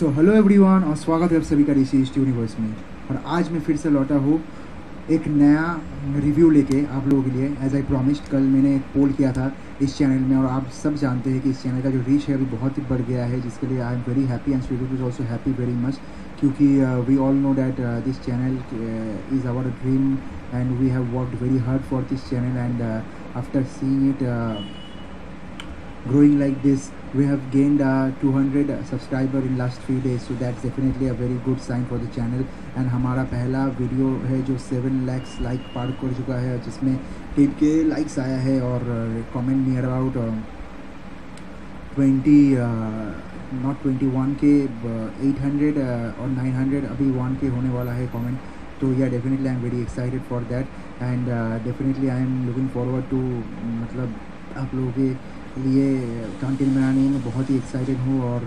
So hello everyone और स्वागत है आप सभी का ऋषि यूनिवर्स में। और आज मैं फिर से लौटा हूँ एक नया रिव्यू लेके आप लोगों के लिए। एज आई प्रॉमिस्ड कल मैंने एक पोल किया था इस चैनल में, और आप सब जानते हैं कि इस चैनल का जो रीच है अभी बहुत ही बढ़ गया है, जिसके लिए I am very happy and sweet is also happy very much क्योंकि we all know that this channel is our dream and we have worked very hard for this channel and after seeing it growing like this we have gained uh, 200 subscriber in last three days so that's definitely a very good sign for the channel. And हमारा पहला video है जो seven lakhs like पार कर चुका है जिसमें tape के likes आया है और comment near about twenty not twenty one K eight hundred और नाइन हंड्रेड अभी वन के होने वाला है कमेंट तो yeah definitely I am very excited for that and definitely I am looking forward to मतलब आप लोगों के लिए कंटेंट बनाने में बहुत ही एक्साइटेड हूँ और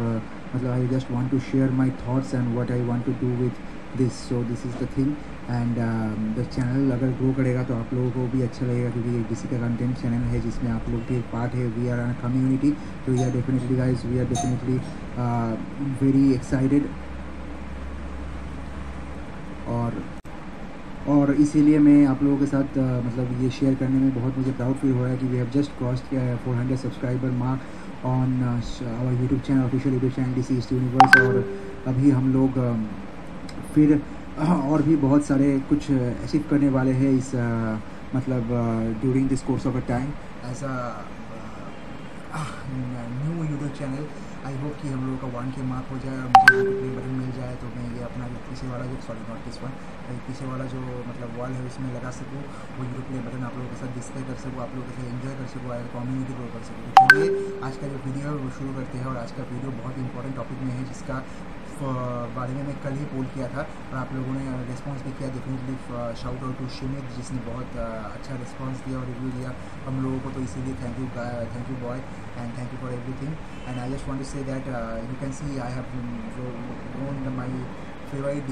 मतलब I just want to share my thoughts and what I want to do with this so this is the thing and the channel अगर ग्रो करेगा तो आप लोगों को भी अच्छा लगेगा क्योंकि डी का कंटेंट चैनल है जिसमें आप लोग के पार्ट है वी आर एन कम्युनिटी तो we are definitely guys we are definitely very excited और और इसीलिए मैं आप लोगों के साथ आ, मतलब ये शेयर करने में बहुत मुझे प्राउड फील हो रहा है कि वी हैव जस्ट क्रॉस किया four hundred subscriber mark on our YouTube channel official YouTube channel D C universe और अभी हम लोग आ, फिर और भी बहुत सारे कुछ अचीव करने वाले हैं इस आ, मतलब during this course of a time as a new YouTube channel I hope कि हम लोगों का वन के मार्क हो जाए और मुझे प्ले बटन मिल जाए तो मैं ये अपना पीछे वाला जो सॉरी नॉट दिस वन पीछे वाला जो मतलब वॉल है उसमें लगा सकूँ, वो यूट्यूब प्ले बटन आप लोगों के साथ डिस्प्ले कर सकूँ, आप लोगों के साथ इन्जॉय कर सकूँ और कम्युनिटी ग्रो कर सकूँ। तो चलिए, आज का जो वीडियो है वो शुरू करते हैं और आज का वीडियो बहुत इंपॉर्टेंट टॉपिक में है जिसका बारे में मैं कल ही पोल किया था और आप लोगों ने रिस्पॉन्स भी किया definitely shout out to Shimit जिसने बहुत अच्छा रिस्पॉन्स दिया और रिव्यू दिया। हम लोगों को तो इसीलिए thank you thank you boy and thank you for everything and I just want to say that you can see I have my favorite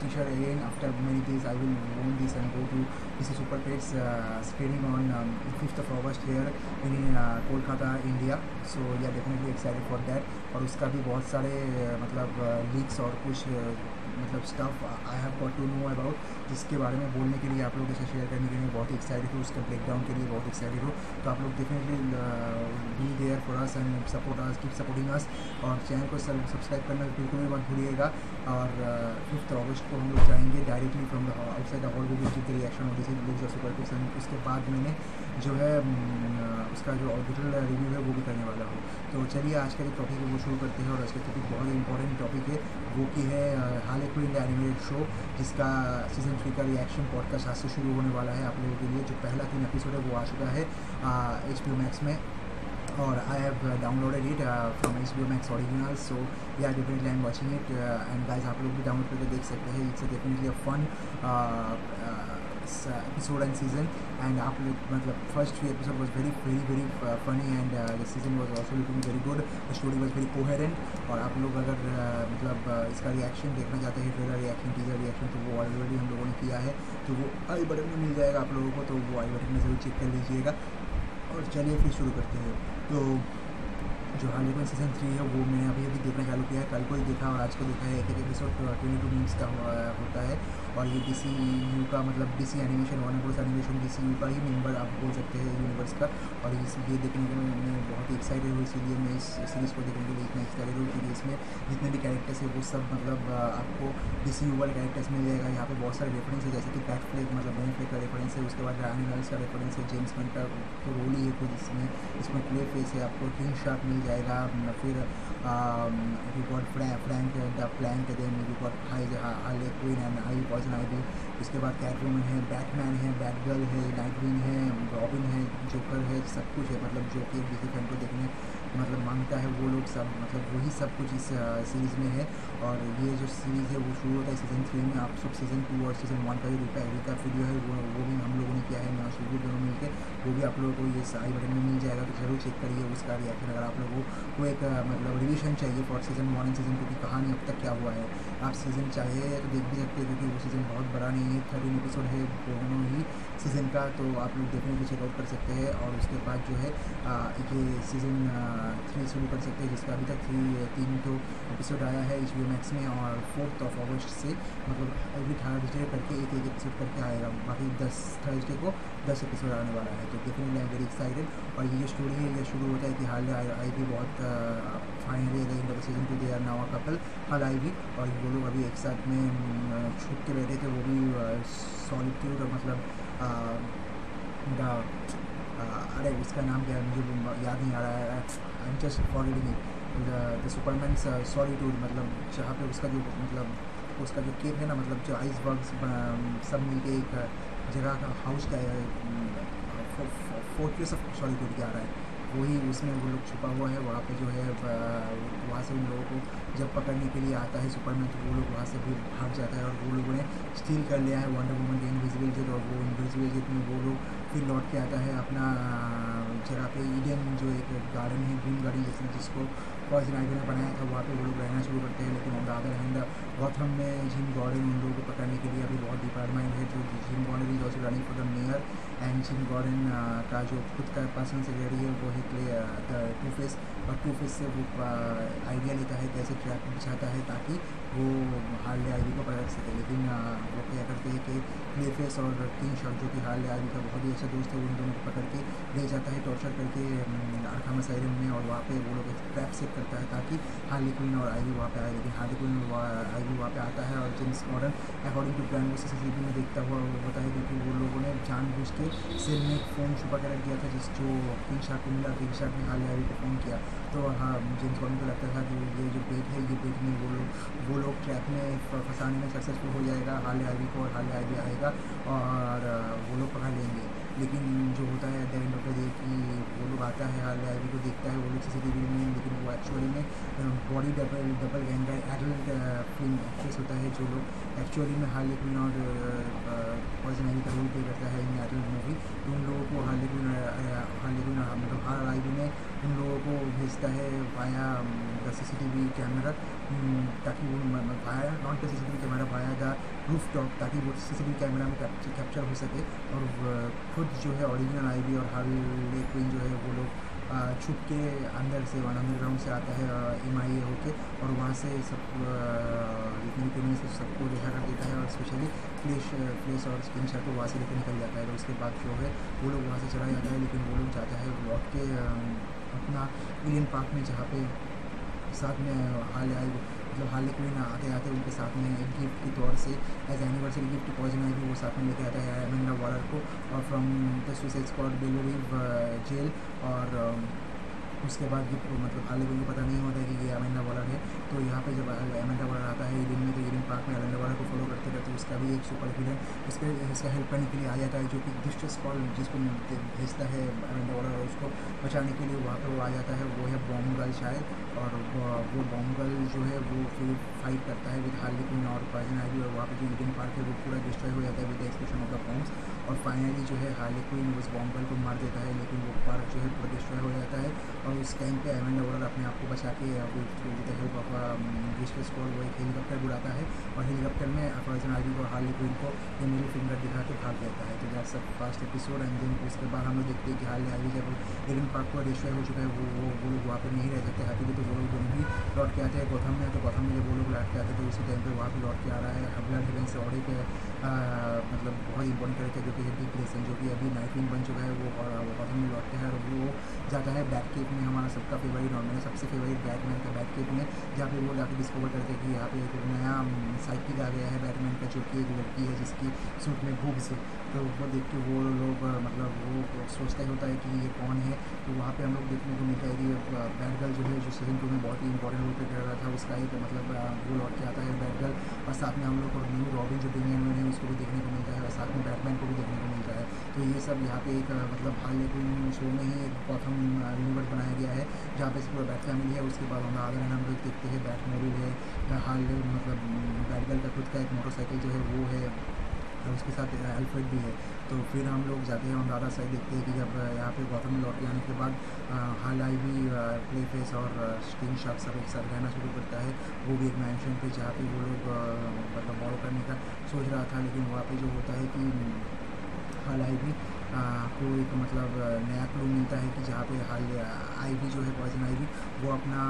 t-shirt again after many days I will own this and go to DC Super Pets uh, screening on um, 5th of August here in uh, Kolkata India so yeah definitely excited for that और उसका भी बहुत सारे मतलब leaks और कुछ मतलब stuff I have got to know about जिसके बारे में बोलने के लिए आप लोगों के साथ शेयर करने के लिए बहुत ही एक्साइटेड हूँ, उसका ब्रेकडाउन के लिए बहुत एक्साइटेड हूँ। तो आप लोग definitely be there for us and support us keep supporting us और चैनल को सब्सक्राइब करना बिल्कुल भी मत भूलिएगा। और फिफ्थ अगस्त को हम लोग जाएँगे directly from the outside the hall video जित रिएक्शन सुपर पिक्स उसके बाद मैंने जो है उसका जो ऑडिटल रिव्यू है, वो भी करने वाला हूँ। तो चलिए, आज का जो टॉपिक है वो शुरू करते हैं और आज का टॉपिक बहुत ही इंपॉर्टेंट टॉपिक है, वो की है हाले क्विन एनिमेटेड शो जिसका सीज़न थ्री का रिएक्शन पॉडकास्ट आज से शुरू होने वाला है आप लोगों के लिए। जो पहला तीन एपिसोड है, वो आ चुका है एच पी मैक्स में। और I have downloaded it from H B Max original so yeah I am watching it and guys आप लोग भी डाउनलोड करके देख सकते हैं। It's definitely a fun episode and season. And आप लोग मतलब episode was very very very uh, funny and uh, the season was also looking very good. The story was very coherent. और आप लोग अगर uh, मतलब uh, इसका reaction देखना चाहते हैं ट्रेलर रिएक्शन टीजर रिएक्शन तो वो ऑलरेडी हम लोगों ने किया है। तो वो आई बटन में मिल जाएगा आप लोगों को तो वो आई बटन में ज़रूर चेक कर लीजिएगा। और चलिए फिर शुरू करते हैं। तो जो हालीवुड सीज़न थ्री है वो मैंने अभी अभी देखना चालू किया है। कल को ही देखा और आज को देखा है। एक एक एपिसोड ट्वेंटी टू मिनट्स का होता है। और ये डी सी यू का मतलब D C animation one Bros animation D C U का ही मेंबर आप बोल सकते हैं यूनिवर्स का। और इस ये देखने के लिए मैं बहुत ही एक्साइटेड हूँ इसीलिए मैं इस सीरीज़ को देखने के लिए इतना एक्साइटेड हूँ क्योंकि इसमें जितने भी कैरेक्टर्स है, वो सब मतलब आपको डी सी यू वाले कैरेक्टर्स मिल जाएगा। यहाँ पे बहुत सारे रेफरेंस है, जैसे कि पैट फ्लेक मतलब बेन फ्लेक का रेफरेंस है, उसके बाद रानी नल्स का रेफरेंस है जेम्स मैन का तो रोल ही है खुद इसमें इसमें प्ले फेस है, आपको किंग शार्क मिल जाएगा फिर got Frank the plank then got high Harley Quinn and Ivy poison इसके बाद कैट है बैटमैन है बैट गर्ल है नाइट विंग है रॉबिन है जोकर है, सब कुछ है मतलब जो कि किसी फ़िल्म को देखने मतलब माँगता है, वो लोग सब मतलब वही सब कुछ इस सीरीज़ में है। और ये जो सीरीज़ है, वो शुरू होता है सीज़न थ्री में, आप सब सीज़न टू और सीज़न वन का जो रिका वीडियो है, वो वो भी हम लोगों ने किया है मैं शुरू दोनों मिलकर वो भी आप लोगों को ये आई बटन में मिल जाएगा तो ज़रूर चेक करिए उसका रिएक्शन अगर आप लोगों को एक मतलब रिविजन चाहिए for season one and season two की कहानी अब तक क्या हुआ है। आप सीज़न चाहिए तो देख भी सकते हैं, क्योंकि वो सीज़न बहुत बड़ा नहीं है थर्टीन एपिसोड है, दोनों ही सीज़न का तो आप लोग डेफिनेटली चेकआउट कर सकते हैं और उसके बाद जो है ये सीज़न थ्री शुरू कर सकते हैं, जिसका अभी तक थ्री तीन तो एपिसोड आया है एच मैक्स में और फोर्थ ऑफ़ अगस्त से मतलब एवरी थर्सडे करके एक एक एपिसोड करके आएगा बाकी दस थर्सडे को दस एपिसोड आने वाला है तो डेफिनेटली आई वेरी एक्साइटेड और ये स्टोरी है, ये शुरू होता है कि हाल आई भी बहुत finally in season two they are now couple हाल आई भी और वो लोग अभी एक साथ में छुप के बैठे थे, वो भी सॉलिट्यूड मतलब अरे, उसका नाम क्या है? मुझे याद नहीं आ रहा है। I am just forgetting it the Superman solitude मतलब जहाँ पे उसका जो मतलब उसका जो केप है ना मतलब जो आइस बर्ग्स सब मिल के एक जगह का हाउस का फोर्ट्रेस ऑफ़ सॉरी सॉलिट्यूड के आ रहा है। वही उसमें वो लोग छुपा हुआ है, वहाँ पे जो है वहाँ से उन लोगों को जब पकड़ने के लिए आता है सुपरमैन तो वो लोग वहाँ से भी भाग जाता है और वो लोगों ने स्टील कर लिया है वंडर वूमन के इनविजिबल जेट और वो इनविजिबल जेट में वो लोग फिर लौट के आता है अपना जरा पे ईडन जो एक गार्डन है ग्रीन गार्डन जिसमें जिसको आइडिया ने बनाया था वहाँ पे वो लोग रहना शुरू करते हैं, लेकिन on the other hand Gotham में जिम गॉर्डन उन लोगों को पकड़ने के लिए अभी बहुत डिपार्टमेंट है, जो Jim Gordon is also running for the mayor and Jim Gordon का जो खुद का पर्सनल सेक्रेटरी है, वो है टू फेस और टू फेस से वो आइडिया लेता है, कैसे ट्रैक बिछाता है, ताकि वो हार्ले आईवी को पकड़ सके लेकिन वो क्या करते हैं कि प्ले फेस और किंग शॉट जो कि हार्ले आईवी का बहुत ही अच्छा दोस्त है उन दोनों को पकड़ के ले जाता है टॉर्चर करके अर्थाम साइरन में और वहाँ पे वो लोग ट्रैप सेट करता है ताकि हार्ली क्वीन और आईवी वहाँ पे आए लेकिन हार्ली क्वीन आईवी वहाँ पे आता है और James modern according to plan उसे सी में देखता हुआ वो होता है क्योंकि वो लोगों ने जान जानबूझ के सेल में एक फ़ोन छुपा के रख दिया था जिस जो किंग शार्ट को मिला किंग शार्ट ने हार्ली आईवी को फ़ोन किया तो हाँ जिन थोड़ी को लगता था कि ये जो पेट है, ये पेट में वो लोग वो लोग ट्रैप में फंसाने में सक्सेसफुल हो जाएगा, हाल आईवी को और हाल आईवी आएगा और, वो लोग पकड़ लेंगे। लेकिन जो होता है at the end of the day कि वो लोग आता है, हाल आईवी को देखता है, वो लोग सी सी में, लेकिन वो एक्चुअली में body double doppelganger adult film actress होता है जो लोग एक्चुअली में हार्ले क्वीन और पॉइजन का रोल प्ले करता है इन एडल्ट मूवी तो उन लोगों को हार्ले क्वीन हार्ले क्वीन मतलब हार आईवी में उन लोगों को भेजता है the C C T V camera ताकि वो via non the C camera via the roof top ताकि वो सी सी कैमरा में कैप्चर हो सके और खुद जो है ओरिजिनल आई और हार्ले क्वीन जो है वो लोग छुप के अंदर से वन अंडरग्राउंड से आता है एम आई ए होके और वहाँ से सब जितनी भी से सबको देखा कर देता है और स्पेशली फ्लेश फ्लेश और स्किन शर्ट को वहाँ से लेकर निकल जाता है तो उसके बाद जो है वो लोग वहाँ से चला जाता है लेकिन वो लोग जाता है लौट के अपना इंडियन पार्क में जहाँ पे साथ में, हाल जो हाल हाल में आते आते उनके साथ में एक गिफ्ट के तौर से एज एनिवर्सरी गिफ्ट पॉइजन भी वो साथ में लेके आता है एमेंडा वॉलर को, और from the Suicide Squad बेलोरी jail और उसके बाद को मतलब हाल को पता नहीं होता है कि ये अमेंडा वॉलर है। तो यहाँ पे जब अमेंडा वॉलर आता है दिन में तो ईडन पार्क में अमेंडा वॉलर को फॉलो करते करते उसका भी एक सुपर विलन उसके इसका हेल्प करने के लिए आ जाता है जो कि डिस्ट्रेस कॉल जिसको भेजता है अमेंडा वॉलर उसको बचाने के लिए वहाँ पर वो आ जाता है। वो है बॉम्ब गर्ल शायद। और वो बॉम्ब गर्ल जो है वो फिर फाइट करता है विद हार्ली क्वीन और पॉइजन आईवी और वहाँ पर जो ईडन पार्क है, वो पूरा डिस्ट्रॉय हो जाता है with expression of the bombs और फाइनली जो है हार्ली क्वीन उस बॉम्ब गर्ल को मार देता है, लेकिन वो पार्क जो है पूरा डिस्ट्रॉय हो जाता है। और उस टाइम पे एवेंडा वॉलर अपने आप को बचा के with the help of distress call वो एक हेलीकॉप्टर बुलाता है। और हेलीकॉप्टर में पॉइजन आईवी और हार्ली क्वीन को ये मेरी फिंगर दिखा के भाग देता है। तो that's first episode and then उसके बाद हम लोग देखते हैं कि हार्ली आईवी जब ईडन पार्क को डिस्ट्रॉय हो चुका है, वो वो वो लोग वहाँ पर नहीं रह सकते। हैप्पी तो वो लोग दोनों भी लौट के आते हैं गौथम में। तो गौथम में जब वो लोग लौट के आते हैं तो उसी टाइम पर वहाँ पर लौट के आ रहा है। हबलर हिलेन से और एक मतलब बहुत इंपॉर्टेंट कैरेक्टर जो कि है डी जो कि अभी नाइट विंग बन चुका है, वो गौतम में लौट के है, और वो जाता है बैट केप में, हमारा सबका फेवरेट और मेरा सबसे फेवरेट बैटमैन का बैट केप में, जहाँ पे वो जाकर डिस्कवर करते हैं कि यहाँ पे एक नया साइकिल आ गया है बैटमैन का, जो कि एक लड़की है जिसकी सूट में भूख से तो वो देख के वो लोग मतलब वो सोचता ही होता है कि ये कौन है। तो वहाँ पर हम लोग देखने को मिलता है कि बैट गर्ल जो है, जो सीज़न टू में बहुत ही इंपॉर्टेंट रोल प्ले कर रहा था, उसका एक मतलब वो लौट के आता है बैट गर्ल और साथ में हम लोग और न्यू रॉबिन जो डेमियन है उसको भी देखने को मिलता है, और साथ में बैटमैन को भी देखने को मिलता है। तो ये सब यहाँ पे एक मतलब हाल लेकिन शो में ही एक प्रथम यूनिवर्स बनाया गया है, जहाँ पे पूरा बैट फैमिली है, उसके बाद हम आगे हम लोग देखते हैं बैट मोबिल है हाल मतलब बैटगल का खुद का एक मोटरसाइकिल जो है, वो है। और उसके साथ अल्फ्रेड भी है। तो फिर हम लोग जाते हैं और दादा साइड देखते हैं कि जब यहाँ पे गौतम में लौट के आने के बाद हाल आई भी प्ले फेस और स्टीन शॉप सब एक साथ रहना शुरू करता है। वो भी एक मैंशन पे जहाँ पे वो लोग मतलब बॉलो करने का सोच रहा था, लेकिन वहाँ पे जो होता है कि, हाल आई भी को एक मतलब नया क्लू मिलता है कि जहाँ पे हाई आईवी जो है पॉइजन आईवी वो अपना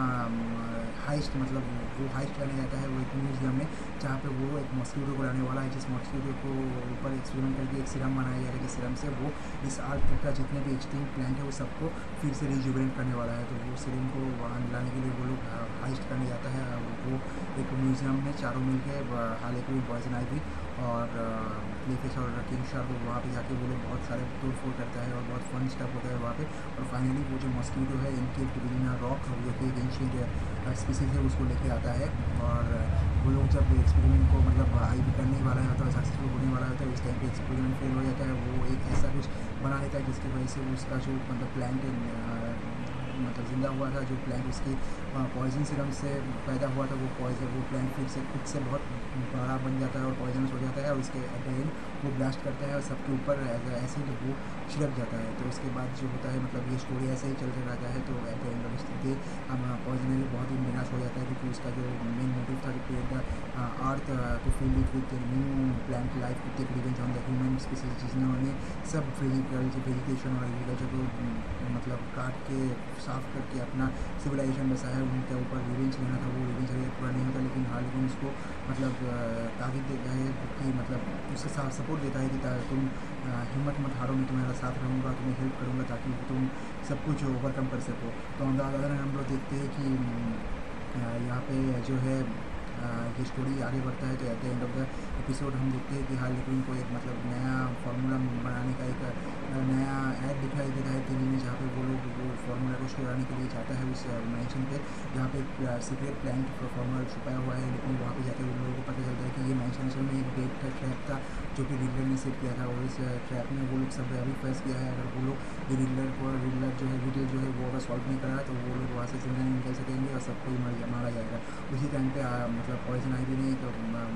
हाइस्ट मतलब वो हाइस्ट करने जाता है, वो एक म्यूज़ियम में, जहाँ पे वो एक मॉस्किटो को लाने वाला है। जिस मॉस्किटो को ऊपर एक्सपेरिमेंट करके एक सिरम बनाया जाएगा जिस सिरम से वो इस तक का जितने भी एक्सट्रीम प्लांट है, वो सबको फिर से रिजुबरेंट करने वाला है। तो वो सिरम को वहाँ लाने के लिए वो लोग हाइस्ट करने जाता है। वो एक म्यूज़ियम में चारों मिल के हाल एक पॉइजन आईवी और प्लेफिस और किंग शार्क वहाँ पे जाके वो लोग बहुत सारे तोड़ फोड़ करता है और बहुत फन स्टफ़ होता है वहाँ पे। और फाइनली वो जो मॉस्किटो है, इनके विदिन रॉक जो कि एक एंशियंट स्पीसीज है, उसको लेके आता है। और वो लोग जब एक्सपेरिमेंट को मतलब आई करने वाला होता है सक्सेसफुल होने वाला होता है उस टाइम पे एक्सपेरिमेंट फेल हो जाता है। वो एक ऐसा कुछ बना लेता है, जिसकी वजह से उसका जो मतलब प्लांट मतलब ज़िंदा हुआ था, जो प्लांट उसकी पॉइजन सिरम से पैदा हुआ था, वो पॉइजन वो प्लांट फिर से खुद से बहुत बड़ा बन जाता है और पॉइजनस हो जाता है और उसके एंड वो ब्लास्ट करता है और सबके ऊपर ऐसे ही वो छिड़क जाता है। तो उसके बाद जो होता है मतलब ये स्टोरी ऐसे ही चलते रहता है तो द एंड स्थिति पॉइजन भी बहुत ही निराश हो जाता है क्योंकि उसका जो मेन मोटिव था कि the earth to feel it with new plant life revenge on the human species जिन्होंने सब फ़िज़िकल वेजिटेशन और एग्रीकल्चर को मतलब काट के साफ़ करके अपना सिविलाइजेशन बसाया उनके ऊपर रिवेंज लेना था, वो रिवेंज अभी पूरा नहीं होता, लेकिन हाल ही उसको मतलब ताकत देता है कि मतलब उससे साथ सपोर्ट देता है कि तुम हिम्मत मत हारो, मैं तुम्हारा साथ रहूँगा, तुम्हें हेल्प करूँगा ताकि तुम सब कुछ ओवरकम कर सको। तो अंदाज़ा हम लोग देखते हैं कि यहाँ पे जो है ये स्टोरी आगे बढ़ता है तो at the end of the episode हम देखते हैं कि हाल क्वीन को एक मतलब नया फार्मूला बनाने का एक नया ऐड दिखाई देता है टीवी में, जहाँ पे वो लोग वो फार्मूला को आने के लिए जाता है उस मैंशन पे, जहाँ पे एक सीक्रेट प्लांट फार्मूला छुपाया हुआ है, लेकिन वहाँ पे जाकर उन लोगों को पता चलता है कि ये मैंशन असल में एक डेट का ट्रैप था, जो कि रिडलर ने सेट किया था, और इस ट्रैप में वो लोग सब अभी फंस गया है। अगर वो लोग रिडलर को रिडलर जो है रिडल जो है, वो अगर सॉल्व नहीं करा तो वो लोग वहाँ से ज़िंदा नहीं निकल सकेंगे और सबको मारा जाएगा। उसी टाइम पे मतलब पॉइजन आई भी नहीं तो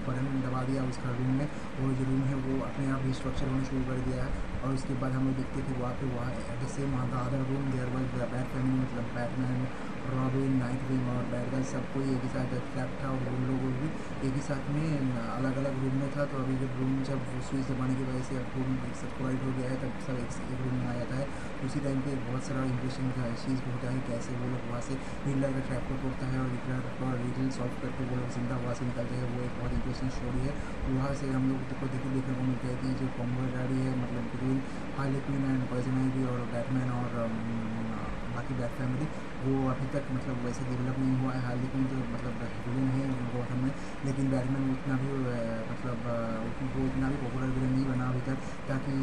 बटन दबा दिया उसका रूम में। वो जो रूम है, वो अपने आप ही स्ट्रक्चर होना शुरू कर दिया है। और उसके बाद हम लोग देखते थे वहाँ पे वहाँ, जैसे वहाँ का other room there was bat family मतलब बैटमैन रॉबिन नाइट विंग और गाइस सब कोई एक ही साथ ट्रैप था और उन लोगों भी एक ही साथ में अलग अलग रूम में था। तो अभी जब रूम जब स्विच दबाने की वजह से अब रूम प्रोवाइड हो गया है तब सब एक, एक रूम में आ जाता है। उसी टाइम पे बहुत सारा इंटरेस्टिंग चीज़ होता है कैसे वो लोग वहाँ से रीडर का ट्रैप को तोड़ता है और रीडर को रीडल सॉल्व करके वो लोग ज़िंदा वहाँ से निकलते हैं वो एक बहुत इंटरेस्टिंग स्टोरी है। वहाँ से हम लोग को देखने को मिलता है कि जो कॉम्बो गाड़ी है मतलब between high Quinn and poison और बैटमैन और बाकी फैमिली वो अभी तक मतलब वैसे डेवलप नहीं हुआ है, हाल ही जो मतलब विलन है गौतम में, लेकिन बैटमैन उतना भी मतलब वो इतना भी पॉपुलर विलन नहीं बना अभी तक, ताकि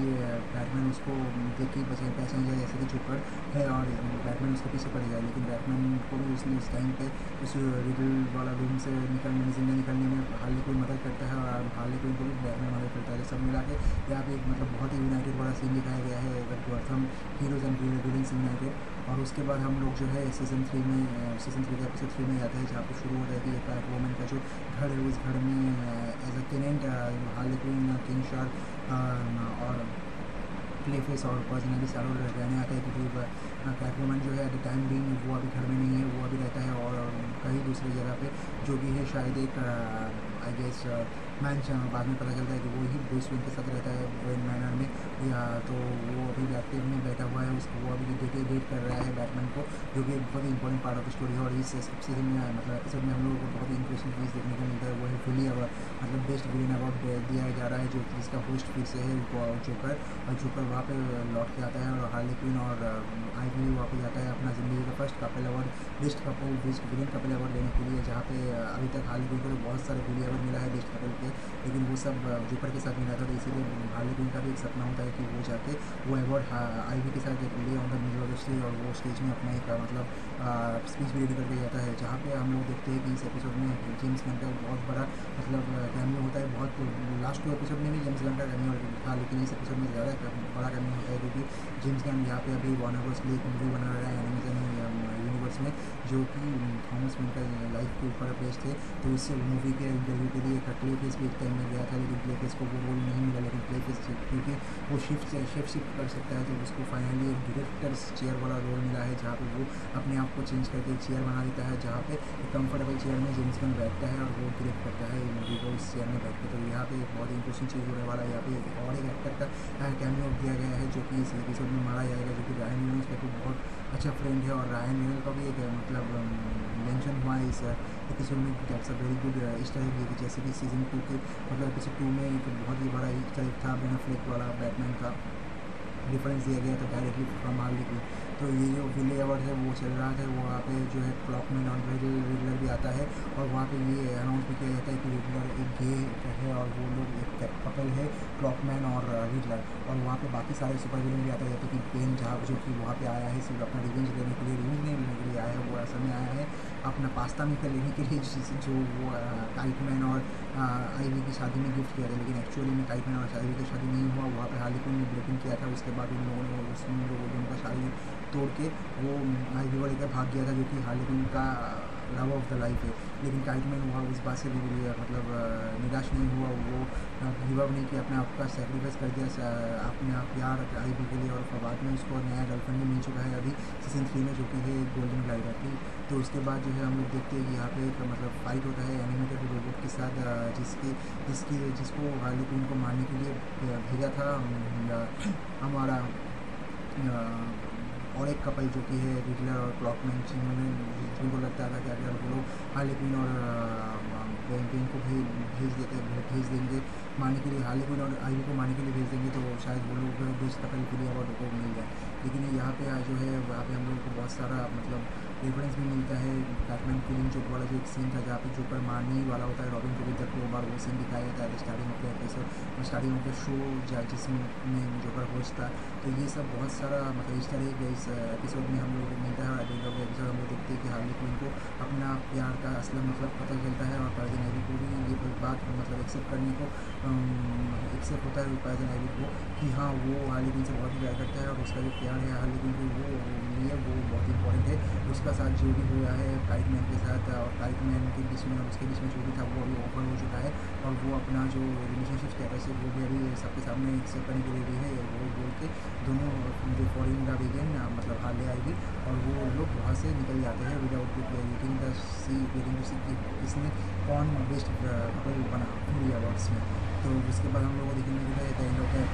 बैटमैन उसको देख के बचे जाए जैसे कि चुपर है, और बैटमैन उसके पीछे पड़ जाए, लेकिन बैटमैन को भी उसने उस टाइम पे उस रिडल वाला रूम से निकलने में ज़िंदा निकलने में हाल कोई मदद करता है, और हाल कोई को भी बैटमैन मदद करता है। सब मिला के यहाँ पे मतलब बहुत ही यूनाइटेड वाला सीन दिखाया गया है Gotham heroes and villains united और उसके बाद हम लोग जो है सीज़न थ्री में सीज़न थ्री का एपिसोड थ्री में जाते हैं, जहाँ पर शुरू हो जाती है एक वोमेन का जो घर है, उस घर में as a tenant Harley Quinn King shark और क्लेफेस और पर्सनली सारों रहने आता है, क्योंकि कैटवोमन जो है एट द टाइम भी वो अभी घर में नहीं है, वो अभी रहता है और कहीं दूसरी जगह पे, जो भी है, शायद एक आई गेस मैंशन बाद में पता चलता है कि वो ही ब्रूस वेन के साथ रहता है वेन मैनर में। या तो वो अभी एक्टिव में बैठा हुआ है, उसको वो अभी देखे वेट कर रहा है बैटमैन को, जो कि बहुत ही important part of the story है, और इस सीज़न में मतलब एपिसोड में हम लोगों को बहुत ही इंटरेस्टिंग चीज़ देखने को मिलता है। वो है फुली मतलब बेस्ट विलन अवार्ड दिया जा रहा है, जो जिसका होस्ट फिर से है जोकर और जोकर वहाँ पर लौट के आता है, और हार्ली क्वीन और आई भी वहाँ पर जाता है अपना ज़िंदगी का first couple award best couple best villain couple award लेने के लिए, जहाँ पे, अभी तक हार्ली क्वीन को बहुत सारे विली अवार्ड मिला है बेस्ट कपल के लेकिन वो सब जोकर के साथ मिला था तो इसीलिए हार्ली क्वीन का भी एक सपना होता है कि वो जाके वो अवार्ड आई के साथ ले ऑन द ऑफ़ स्टेज और वो स्टेज में अपना एक मतलब स्पीच भी रेडी करके जाता है, जहाँ पे हम लोग देखते हैं कि इस एपिसोड में जेम्स गन का बहुत बड़ा मतलब कैमियो होता है। बहुत लास्ट टू एपिसोड में भी जेम्स गन का कैमियो था, लेकिन इस एपिसोड में ज़्यादा बड़ा कैमियो होता है, क्योंकि जेम्स गन यहाँ पे अभी वार्नर ब्रॉस के एक मूवी बना रहा है एनिमेशन यूनिवर्स उसमें जो कि थॉमस का लाइफ के ऊपर बेस्ड थे तो उस मूवी के इंटरव्यू के लिए क्ले फेस भी एक टाइम में गया था, लेकिन क्ले फेस को वो रोल नहीं मिला, लेकिन क्ले फेस क्योंकि वो शिफ्ट शिफ्ट शिफ्ट कर सकता है तो उसको फाइनली एक डायरेक्टर्स चेयर वाला रोल मिला है, जहाँ पर वो अपने आप को चेंज करके चेयर बना देता है, जहाँ पे कंफर्टेबल चेयर में जेम्स गन बैठता है और वो डायरेक्ट करता है मूवी को इस चेयर में बैठ के। तो यहाँ पे एक बहुत इंटरेस्टिंग चीज़ होने वाला है, यहाँ पे और एक एक्टर का कैमियो दिया गया है, जो कि इस एपिसोड में मारा जाएगा, जो कि रायन न्यूज़ का बहुत अच्छा फ्रेंड है और रायन न्यूज़ का भी एक मतलब मेंशन हुआ है इस एपिसोड में that's a very good style कि जैसे कि सीज़न टू के मतलब एपिसोड टू में एक बहुत ही बड़ा स्टाइल था बेना फ्लिक वाला बैटमैन का। डिफरेंस दिया गया था डायरेक्टली फ्रॉम हार्ली तो ये जो विले अवार्ड है, वो चल रहा था वहाँ पे जो है क्लॉकमैन और रेगुलर भी आता है और वहाँ पे ये अनाउंस भी किया जाता है कि रेगुलर एक गे है और वो लोग एक कपल है क्लॉकमैन और रिगलर और वहाँ पे बाकी सारे सुपर विलन भी आता है, जैसे कि पेन जहाँ जो कि वहाँ पे आया है सिर्फ़ अपना रिवेंज लेने के लिए रिवेंज नहीं लेने के लिए आया है, वो ऐसा में आया है। अपना पास्ता मेकर लेने के लिए जो वो काइटमैन और आईवी की शादी में गिफ्ट किया था, लेकिन एक्चुअली में काइटमैन और आईवी की शादी नहीं हुआ। वहाँ पे हार्लिकुन ने ब्रेकिंग किया था, उसके बाद उन लोगों ने, उस लोगों दोनों का शादी तोड़ के वो आईवी को लेकर भाग गया था जो कि हार्लिकुन का लव ऑफ़ द लाइफ है। लेकिन काइटमैन हुआ उस बात से भी मतलब निराश नहीं हुआ। वो गिव अप नहीं किया, अपने आप का सेक्रीफाइस कर दिया अपने आप प्यार आई भी के लिए और बाद में उसको नया गर्लफ्रेंड भी मिल चुका है। अभी सीज़न थ्री में जो कि है गोल्डन ग्लाइडर की तो उसके बाद जो है हम लोग देखते हैं कि यहाँ पे एक मतलब फाइट होता है एनिमेटेड रोबोट के साथ जिसकी जिसकी, जिसको हार्ली को मारने के लिए भेजा था हमारा और एक कपल जो कि है रिटलर और क्लॉकमैन जिन्होंने जिनको लगता था कि अगर वो लोग हार्लिक्विन और बेन को भी भेज देते, भेज देंगे मारने के लिए हार्लिक्विन और आईवी को मारने के लिए भेज देंगे तो शायद वो लोग बेस्ट कपल के लिए अवार्ड को मिल जाए। लेकिन यहाँ पे जो है, वहाँ पे हम लोगों को बहुत सारा मतलब रेफरेंस भी मिलता है। बैटमैन किलिंग जो वाला जो एक सीन था जहाँ पे जोकर मारने ही वाला होता है रॉबिन को भी तक दो बार वो सीन दिखाया जाता है स्टार्टिंग ऑफ़ द एपिसोड और स्टार्टिंग ऑफ़ द शो जिसमें जोकर होस्ट था। तो ये सब बहुत सारा मतलब इस तरह के इस एपिसोड में हम लोग को मिलता है द एपिसोड हम लोग देखते हैं कि हार्ली क्विन को अपना प्यार का असला मतलब पता चलता है और पार्जन एवी को भी ये बात मतलब एक्सेप्ट करने को एक्सेप्ट होता है पार्जन एवी को कि हाँ वो हार्ली क्विन से बहुत ही प्यार करता है और उसका जो प्यार है क्विन को वो लिए वो बहुत इंपॉर्टेंट है। उसका साथ जो भी हुआ है काइट मैन के साथ, और काइट मैन के बीच में और उसके बीच में जो भी था, वो अभी ओपन हो चुका है। और वो अपना जो रिलेशनशिप स्टेटस है वो भी अभी सबके सामने एक्सेप्ट करने के लिए भी है, वो बोल के दोनों जो फॉरन का बिगेन मतलब हार ले आएगी और वो लोग वहाँ से निकल जाते हैं without waiting the see waiting to see कौन बेस्ट कपल बना पूरी अवार्ड्स में? तो उसके बाद हम लोग को देखने को मिला है end of the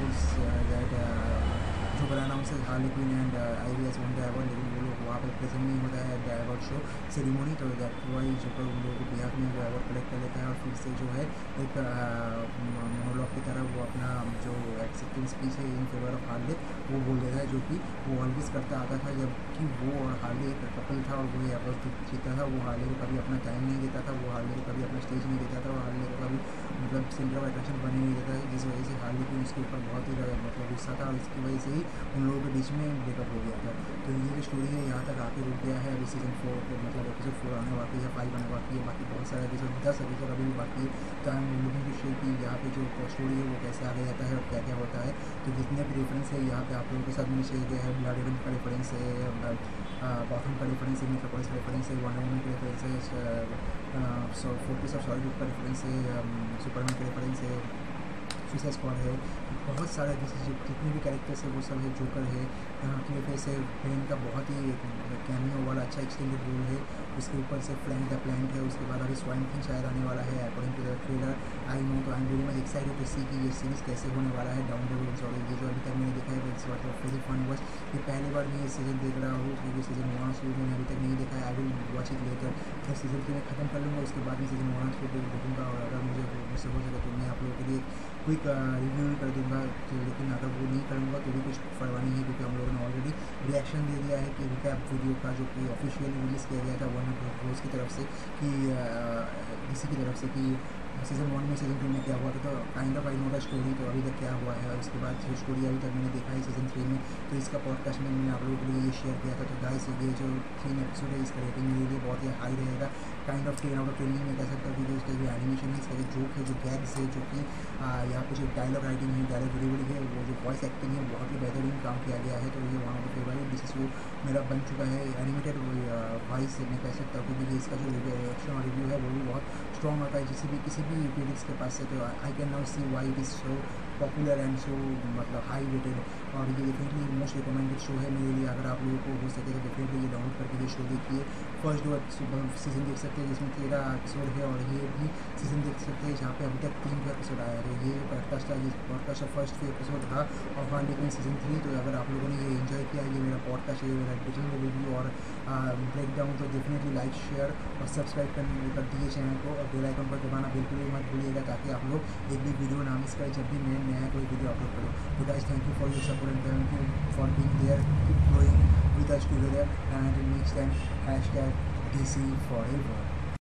that Supranam Sir Harley Quinn and uh, I just want to have a little वहाँ पर प्रेजेंट नहीं होता है अवार्ड शो। सेरेमोनी तो वाई जो कर उन लोगों को बिहार में वो अवार्ड कलेक्ट कर लेता है और फिर से जो है एक मोनोलॉग की तरह वो अपना जो एक्सेप्टेंस स्पीच है इन फेवर ऑफ़ हार्ले वो बोल देता है जो कि वो ऑलवेज करता आता था जबकि वो और हार्ले एक कपल था और वो अवार्ड जीता था। वो हार्ले को कभी अपना टाइम नहीं देता था, वो हार्ले को कभी अपना स्टेज नहीं देता था और हार्ले को कभी मतलब सेंटर ऑफ़ अट्रैक्शन बने नहीं देता था, जिस वजह से हार्ले को उसके ऊपर बहुत ही मतलब गुस्सा था और इसकी वजह से ही उन लोगों के बीच में ब्रेकअप हो गया था। तो ये जो स्टोरी है, यहाँ तक आके रुक गया है। अभी सीज़न फोर मतलब एपिसोड फोर आने बाकी है फाइव आने बाकी है, बाकी बहुत सारे एपिसोड दस एपिसोड अभी भी बाकी है। तो लुकिंग की यहाँ पे जो स्टोरी है, वो कैसे आगे जाता है और क्या क्या होता है तो जितने भी रेफरेंस है, यहाँ पे आप लोगों के साथ में शेयर किया है। ब्लड एवन का रेफरेंस है बाथरूम का रेफरेंस है मेट्रोपोलिस का रेफरेंस है वन वुमन का रेफरेंस है फोर्टिस ऑफ़ सॉलिड का रेफरेंस है सुपरमैन का रेफरेंस है सुसाइड स्क्वाड है। बहुत सारे जैसे जितने भी कैरेक्टर्स है, वो सब है जोकर है, यहाँ की फेस है ब्रेन का बहुत ही कैमियो वाला अच्छा एक्सटेंडेड रोल है। उसके ऊपर से फ्लैंक द प्लांट है, उसके बाद अभी स्वाइन किंग शायद आने वाला है according to the trailer I know तो I am very much excited to see कि ये सीरीज़ कैसे होने वाला है डाउन द और ये जो अभी तक मैंने देखा है it's what very fun watch ये पहली बार मैं ये सीज़न देख रहा हूँ, क्योंकि सीज़न वन और मैंने अभी तक नहीं देखा है आई विल वॉच इट लेकर फिर सीज़न थ्री में खत्म कर लूँगा, उसके बाद मैं सीज़न वन और देखूँगा और अगर मुझे मुझसे हो सके तो मैं आप लोगों के लिए क्विक रिव्यू भी कर दूँगा तो लेकिन अगर वो नहीं करूँगा तो भी कुछ परवाह नहीं है, क्योंकि हम लोगों ने ऑलरेडी रिएक्शन दे दिया है कि रिकैप वीडियो का जो कि ऑफिशियली रिलीज़ किया गया था वन रोज की तरफ़ से कि इसी की तरफ़ से कि सीज़न वन में सीज़न टू में क्या हुआ था तो kind of I know the story तो अभी तक क्या हुआ है, और उसके बाद जो स्टोरी अभी तक मैंने देखा है सीज़न थ्री में। तो इसका पॉडकास्ट में मैंने आप लोगों के लिए ये शेयर किया था। तो गाइस ये जो तीन एपिसोड है, इसका रेटिंग मेरे लिए बहुत ही हाई रहेगा। Kind of ten out of ten में कह सकता हूँ क्योंकि इसका जो एनिमेशन है, इसका जो जोक है, जो गैग्स है, जो कि यहाँ पे जो डायलॉग राइटिंग है डायलॉग डिलीवरी है, वो जो वॉइस एक्टिंग है, बहुत ही बेहतरीन काम किया गया है। तो ये one of the favourite dishes वो मेरा बन चुका है एनिमेटेड वॉइस मैं कह सकता हूँ क्योंकि इसका जो एक्शन रिव्यू है, वो भी बहुत स्ट्रॉन्ग आता है। जिससे भी किसी भी क्रिटिक्स के पास से तो I can now see why it is so popular and so मतलब हाई रेटेड और ये डेफिनेटली मोस्ट रिकमेंडेड शो है मेरे लिए, अगर आप लोगों को हो सके तो डेफिनेटली ये डाउनलोड करके ये शो देखिए। फ़र्स्ट दो सीज़न देख सकते हैं, जिसमें तेरह एपिसोड है और ये भी सीज़न देख सकते हैं, जहाँ पे अभी तक तीन का एपिसोड आया है। ये पॉडकास्ट ये पॉडकास्ट का फ़र्स्ट एपिसोड था, और वन लेकिन सीज़न थ्री तो अगर आप लोगों ने ये इन्जॉय किया, ये मेरा पॉडकास्ट ये मेरा डिटेल रिव्यू और ब्रेक डाउन तो डेफिनेटली लाइक शेयर और सब्सक्राइब करने कर दिए चैनल को, और बेल आइकन पर दबाना बिल्कुल भी मत भूलिएगा, ताकि आप लोग एक भी वीडियो ना मिस करें, जब भी मैं नया कोई वीडियो अपलोड करूँ। तो guys thank you for your support supported them for being there, growing with us together, and it makes them hashtag DC forever.